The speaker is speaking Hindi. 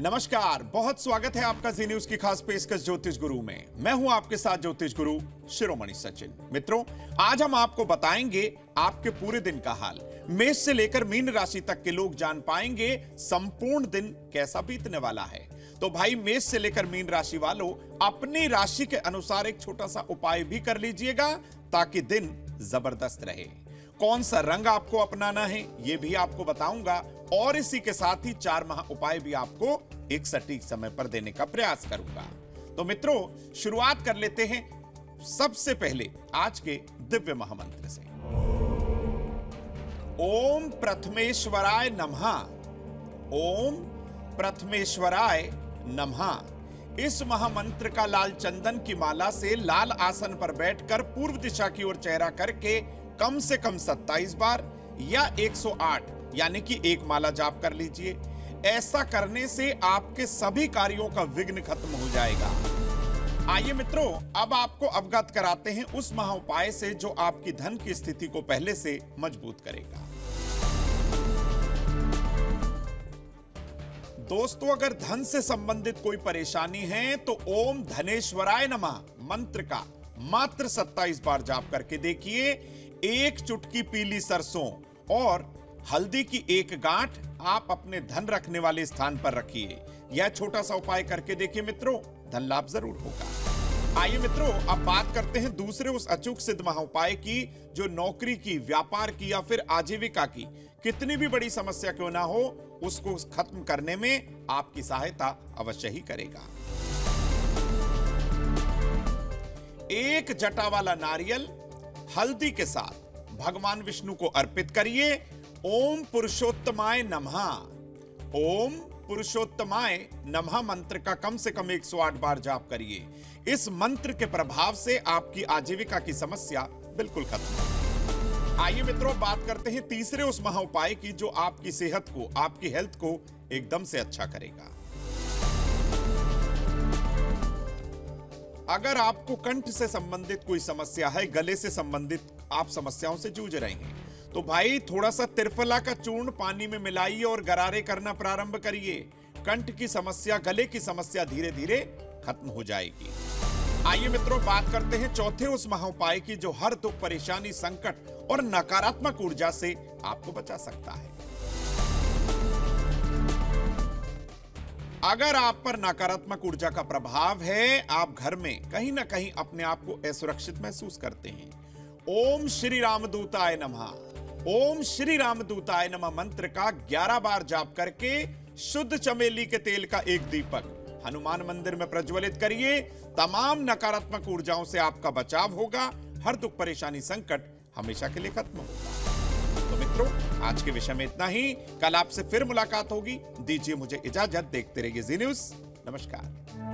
नमस्कार, बहुत स्वागत है आपका जी न्यूज़ की खास पेशकश ज्योतिष गुरु में। मैं हूँ आपके साथ ज्योतिष गुरु शिरोमणि सचिन। मित्रों, आज हम आपको बताएँगे आपके पूरे दिन का हाल। मेष से लेकर मीन राशि तक के लोग जान पाएँगे संपूर्ण दिन कैसा बीतने वाला है। तो भाई, मेष से लेकर मीन राशि वालों, अपनी राशि के अनुसार एक छोटा सा उपाय भी कर लीजिएगा ताकि दिन ज़बरदस्त रहे। कौन सा रंग आपको अपनाना है, ये भी आपको बताऊँगा। और इसी के साथ ही चार महा उपाय भी आपको एक सटीक समय पर देने का प्रयास करूँगा। तो मित्रों, शुरुआत कर लेते हैं सबसे पहले आज के दिव्य महामंत्र से। ओम प्रथमेश्वराय नमः ओम प्रथमेश्वराय नमः इस महामंत्र का लाल चंदन की माला से लाल आसन पर बैठकर पूर्व दिशा की ओर चेहरा करके कम से कम 27 बार या 108 यानी कि एक माला जाप कर लीजिए। ऐसा करने से आपके सभी कार्यों का विघ्न खत्म हो जाएगा। आइए मित्रों, अब आपको अवगत कराते हैं उस महा उपाय से जो आपकी धन की स्थिति को पहले से मज़बूत करेगा। दोस्तों, अगर धन से संबंधित कोई परेशानी है तो ओम धनेश्वराय नमः मंत्र का मात्र 27 बार जाप करके देखिए। एक चुटकी पीली सरसों और हल्दी की एक गांठ आप अपने धन रखने वाले स्थान पर रखिए। यह छोटा सा उपाय करके देखिए मित्रों, धन लाभ ज़रूर होगा। आइए मित्रों, अब बात करते हैं दूसरे उस अचूक सिद्ध महाउपाय की, जो नौकरी की, व्यापार की या फिर आजीविका की। कितनी भी बड़ी समस्या क्यों ना हो, उसको खत्म करने में आपकी सहायता अवश्य ही करेगा। एक जटा वाला नारियल हल्दी के साथ भगवान विष्णु को अर्पित करिए। ओम पुरुषोत्तमाय नमः। ओम पुरुषोत्तमाय नमः मंत्र का कम से कम 108 बार जाप करिए। इस मंत्र के प्रभाव से आपकी आजीविका की समस्या बिल्कुल खत्म। आइए मित्रों, बात करते हैं तीसरे उस महा उपाय की जो आपकी सेहत को, आपकी हेल्थ को एकदम से अच्छा करेगा। अगर आपको कंठ से संबंधित कोई समस्या है, गले से संबंधित आप समस्याओं से जूझ रहे हैं तो भाई थोड़ा सा त्रिफला का चूर्ण पानी में मिलाइए और गरारे करना प्रारंभ करिए। कंठ की समस्या, गले की समस्या धीरे धीरे खत्म हो जाएगी। आइए मित्रों, बात करते हैं चौथे उस महाउपाय की जो हर दुख, परेशानी, संकट और नकारात्मक ऊर्जा से आपको बचा सकता है। अगर आप पर नकारात्मक ऊर्जा का प्रभाव है, आप घर में कहीं ना कहीं अपने आप को असुरक्षित महसूस करते हैं। ओम श्री रामदूताय नमः। ओम श्री रामदूताय नमः मंत्र का 11 बार जाप करके शुद्ध चमेली के तेल का एक दीपक हनुमान मंदिर में प्रज्वलित करिए। तमाम नकारात्मक ऊर्जाओं से आपका बचाव होगा। हर दुख परेशानी संकट हमेशा के लिए खत्म होगा। मित्रों, आज के विषय में इतना ही। कल आपसे फिर मुलाकात होगी। दीजिए मुझे इजाज़त। देखते रहिए जी न्यूज़ नमस्कार।